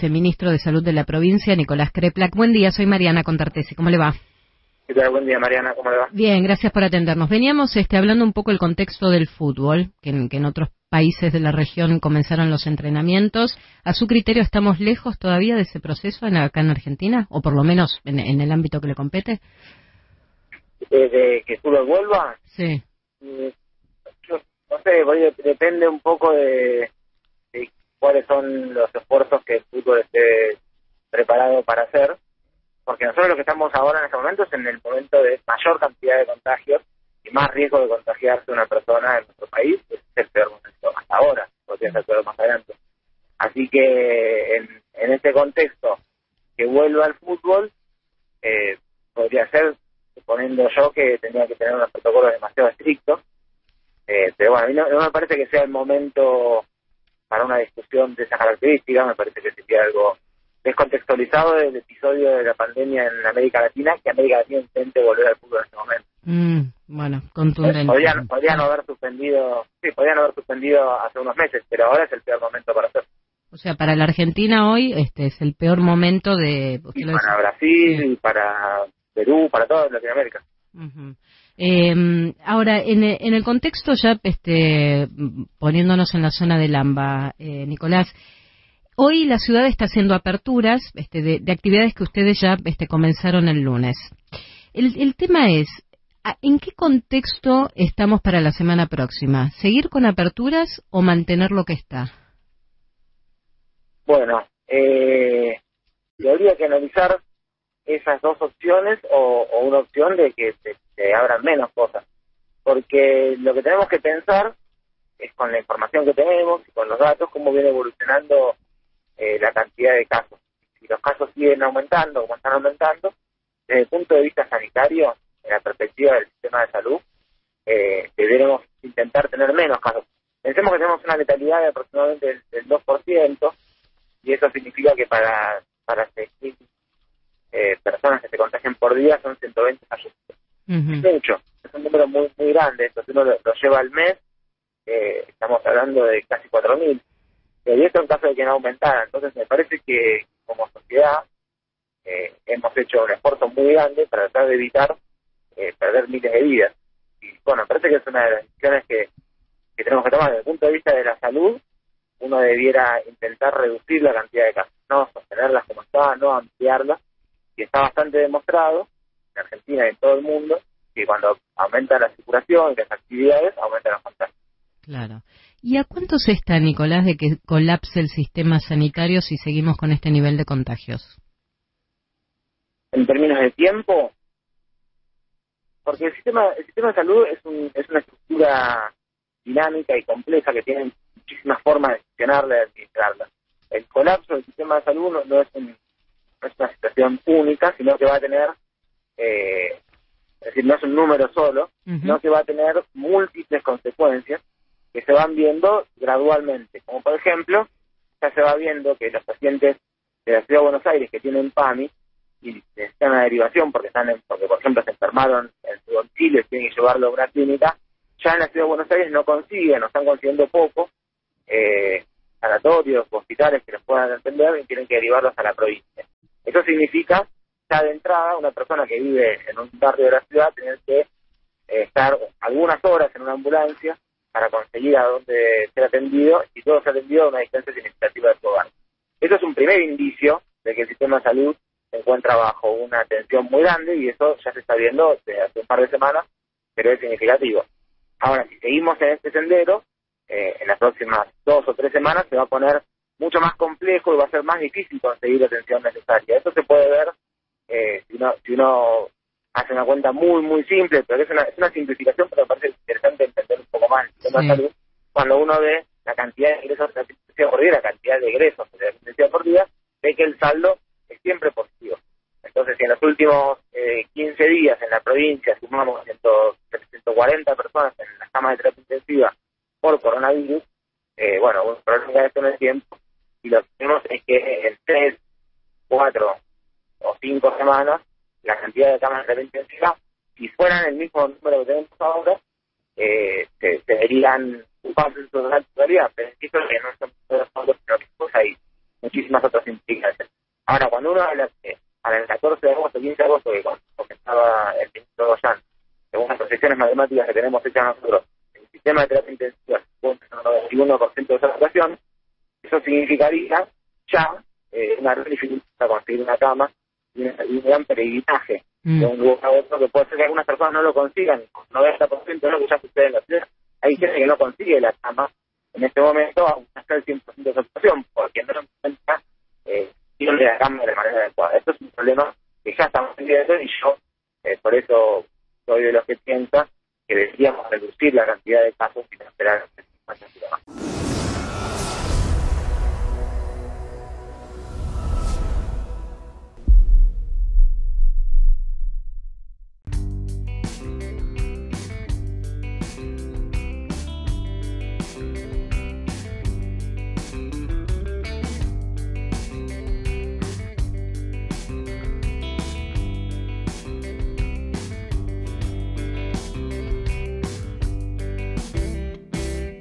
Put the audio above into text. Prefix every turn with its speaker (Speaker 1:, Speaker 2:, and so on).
Speaker 1: este ministro de Salud de la provincia, Nicolás Kreplak. Buen día, soy Mariana Contartesi. ¿Cómo le va?
Speaker 2: ¿Qué tal? Buen día, Mariana. ¿Cómo le va?
Speaker 1: Bien, gracias por atendernos. Veníamos este, hablando un poco del contexto del fútbol, que en, que en otros países de la región comenzaron los entrenamientos. ¿A su criterio estamos lejos todavía de ese proceso en, acá en Argentina? ¿O por lo menos en, en el ámbito que le compete?
Speaker 2: ¿De, que el fútbol vuelva?
Speaker 1: Sí.
Speaker 2: Mm, yo no sé, depende un poco de cuáles son los esfuerzos que el fútbol esté preparado para hacer. Porque nosotros lo que estamos ahora en este momento es en el momento de mayor cantidad de contagios y más riesgo de contagiarse una persona en nuestro país. Es el peor momento hasta ahora, podría ser peor más adelante. Así que en, en este contexto, que vuelva al fútbol, eh, podría ser, suponiendo yo que tendría que tener unos protocolos demasiado estrictos. Eh, pero bueno, a mí no, no me parece que sea el momento para una discusión de esa característica, me parece que sería algo descontextualizado del episodio de la pandemia en América Latina, que América Latina intente volver al fútbol en este momento.
Speaker 1: Mm, bueno, contundente.
Speaker 2: Podrían, podrían haber suspendido, sí, podrían haber suspendido hace unos meses, pero ahora es el peor momento para hacerlo.
Speaker 1: O sea, para la Argentina hoy este es el peor momento de...
Speaker 2: Y para. Brasil, y para Perú, para toda Latinoamérica.
Speaker 1: Ujú. Eh, ahora, en, e- en el contexto ya este, poniéndonos en la zona del AMBA, eh, Nicolás, hoy la ciudad está haciendo aperturas este, de, de actividades que ustedes ya este, comenzaron el lunes. El, el tema es, ¿a- ¿en qué contexto estamos para la semana próxima? ¿Seguir con aperturas o mantener lo que está?
Speaker 2: Bueno, eh, habría que analizar esas dos opciones o, o una opción de que se, se abran menos cosas. Porque lo que tenemos que pensar es con la información que tenemos y con los datos cómo viene evolucionando eh, la cantidad de casos. Si los casos siguen aumentando, como están aumentando, desde el punto de vista sanitario, en la perspectiva del sistema de salud, eh, deberemos intentar tener menos casos. Pensemos que tenemos una letalidad de aproximadamente del, del 2%, y eso significa que para, para 6.000 eh, personas que se contagian por día son 120 mucho, es un número muy muy grande, si uno lo, lleva al mes, eh, estamos hablando de casi 4.000. Eh, Y esto en caso de que no aumentara, entonces me parece que como sociedad eh, hemos hecho un esfuerzo muy grande para tratar de evitar eh, perder miles de vidas. Y bueno, me parece que es una de las decisiones que, que tenemos que tomar desde el punto de vista de la salud, uno debiera intentar reducir la cantidad de casos, no sostenerlas como estaban, no ampliarlas, y está bastante demostrado en Argentina y en todo el mundo que cuando aumenta la circulación y las actividades, aumentan los contagios.
Speaker 1: Claro. ¿Y a cuánto se está, Nicolás, de que colapse el sistema sanitario si seguimos con este nivel de contagios?
Speaker 2: En términos de tiempo, porque el sistema, el sistema de salud es, un, es una estructura dinámica y compleja que tiene muchísimas formas de gestionarla y de administrarla. El colapso del sistema de salud no, no es, un- no es una situación única, sino que va a tener, eh, es decir, no es un número solo,
Speaker 1: Ujú.
Speaker 2: sino que va a tener múltiples consecuencias que se van viendo gradualmente. Como por ejemplo, ya se va viendo que los pacientes de la Ciudad de Buenos Aires que tienen PAMI y necesitan una derivación porque están en- porque por ejemplo se enfermaron en domicilio y tienen que llevarlo a una clínica, ya en la Ciudad de Buenos Aires no consiguen, o están consiguiendo poco, eh, sanatorios, hospitales que los puedan atender y tienen que derivarlos a la provincia. Eso significa, ya de entrada, una persona que vive en un barrio de la ciudad tener que eh, estar algunas horas en una ambulancia para conseguir a dónde ser atendido y todo ser atendido a una distancia significativa de su hogar. Eso es un primer indicio de que el sistema de salud se encuentra bajo una tensión muy grande y eso ya se está viendo desde hace un par de semanas, pero es significativo. Ahora, si seguimos en este sendero, eh, en las próximas dos o tres semanas se va a poner mucho más complejo y va a ser más difícil conseguir la atención necesaria. Eso se puede ver eh, si, uno, si uno hace una cuenta muy, muy simple, pero es una, es una simplificación, pero me parece interesante entender un poco más el sistema
Speaker 1: Sí.
Speaker 2: de salud. Cuando uno ve la cantidad de ingresos de la asistencia por día, la cantidad de egresos de la asistencia por día, ve que el saldo es siempre positivo. Entonces, si en los últimos eh, 15 días en la provincia sumamos 100, 140 personas en las camas de terapia intensiva por coronavirus, eh, bueno, un problema de esto en el tiempo, y lo que vemos es que en 3, 4 cinco semanas la cantidad de camas de intensiva, si fueran el mismo número que tenemos ahora, eh, se, deberían ocupar en su totalidad, pero es que no son todos los hay muchísimas otras implicaciones. Ahora, cuando uno habla que para el 14 de agosto, 15 de agosto, que comenzaba el ministro Goyan, según las proyecciones matemáticas que tenemos hechas nosotros, el sistema de terapia intensiva supone el 91% de saturación, eso significaría ya eh, una gran dificultad para conseguir una cama y, un gran peregrinaje de mm. un lugar a otro que puede ser que algunas personas no lo consigan, 90% de lo que ya sucede en la ciudad. Hay gente que no consigue la cama en este momento, aunque está el 100% de ocupación, porque no lo encuentra eh, de la cama de manera adecuada. Esto es un problema que ya estamos viviendo y yo, eh, por eso, soy de los que piensa que deberíamos reducir la cantidad de casos y no esperar más.